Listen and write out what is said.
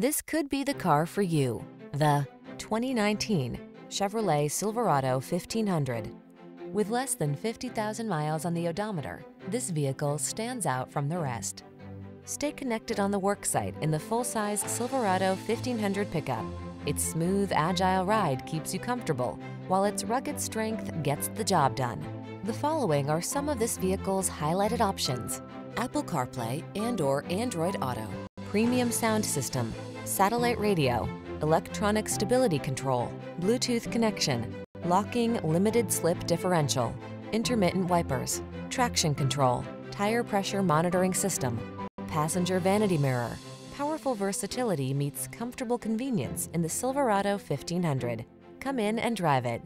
This could be the car for you. The 2019 Chevrolet Silverado 1500. With less than 50,000 miles on the odometer, this vehicle stands out from the rest. Stay connected on the worksite in the full-size Silverado 1500 pickup. Its smooth, agile ride keeps you comfortable, while its rugged strength gets the job done. The following are some of this vehicle's highlighted options. Apple CarPlay and or Android Auto, premium sound system, satellite radio, electronic stability control, Bluetooth connection, locking limited slip differential, intermittent wipers, traction control, tire pressure monitoring system, passenger vanity mirror. Powerful versatility meets comfortable convenience in the Silverado 1500. Come in and drive it.